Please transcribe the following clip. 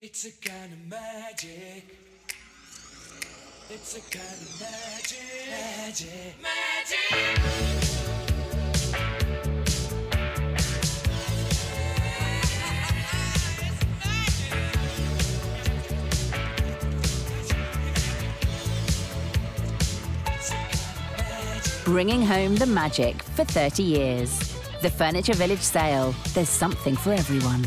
It's a kind of magic. It's a kind of magic. Magic. Magic. Bringing home the magic for 30 years. The Furniture Village sale. There's something for everyone.